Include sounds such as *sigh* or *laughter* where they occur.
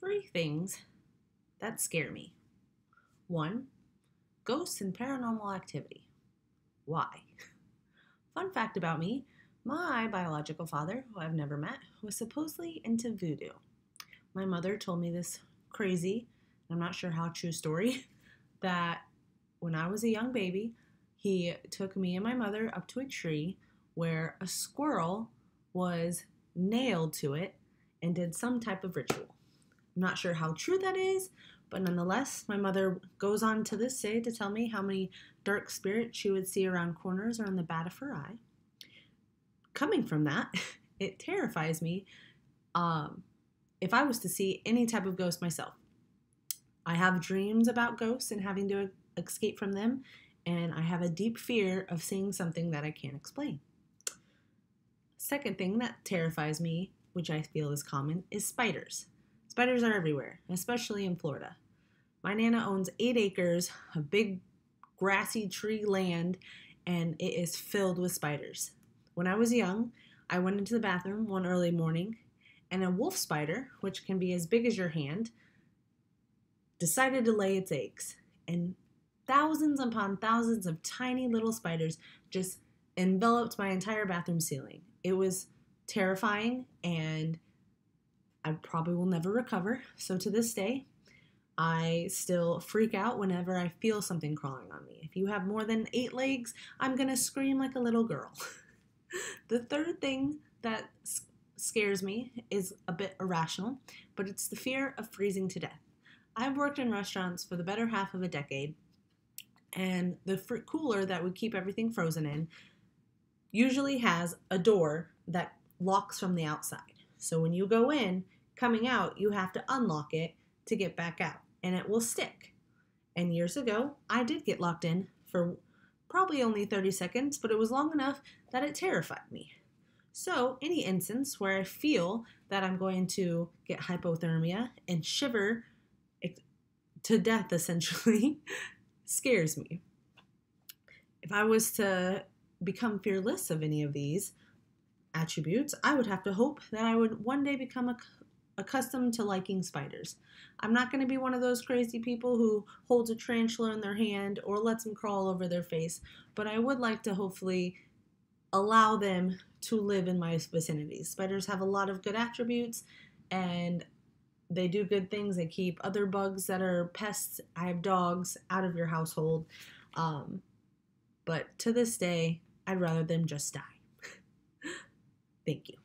three things that scare me. One, ghosts and paranormal activity. Why? *laughs* Fun fact about me my biological father, who I've never met, was supposedly into voodoo. My mother told me this crazy, I'm not sure how true story, *laughs* that when I was a young baby, he took me and my mother up to a tree where a squirrel was nailed to it and did some type of ritual. I'm not sure how true that is, but nonetheless, my mother goes on to this day to tell me how many dark spirits she would see around corners or in the bat of her eye. Coming from that, *laughs* it terrifies me um, if I was to see any type of ghost myself. I have dreams about ghosts and having to escape from them, and I have a deep fear of seeing something that I can't explain. Second thing that terrifies me, which I feel is common, is spiders. Spiders are everywhere, especially in Florida. My Nana owns eight acres of big grassy tree land, and it is filled with spiders. When I was young, I went into the bathroom one early morning, and a wolf spider, which can be as big as your hand, decided to lay its eggs. And thousands upon thousands of tiny little spiders just enveloped my entire bathroom ceiling. It was terrifying and I probably will never recover. So to this day, I still freak out whenever I feel something crawling on me. If you have more than eight legs, I'm to scream like a little girl. *laughs* the third thing that scares me is a bit irrational, but it's the fear of freezing to death. I've worked in restaurants for the better half of a decade, and the cooler that we keep everything frozen in usually has a door that locks from the outside. So when you go in, coming out, you have to unlock it to get back out, and it will stick. And years ago, I did get locked in for probably only 30 seconds, but it was long enough that it terrified me. So, any instance where I feel that I'm going to get hypothermia and shiver to death essentially *laughs* scares me. If I was to become fearless of any of these, attributes, I would have to hope that I would one day become accustomed to liking spiders. I'm not going to be one of those crazy people who holds a tarantula in their hand or lets them crawl over their face, but I would like to hopefully allow them to live in my vicinity. Spiders have a lot of good attributes and they do good things. They keep other bugs that are pests. I have dogs out of your household. Um, but to this day, I'd rather them just die. *laughs* Thank you.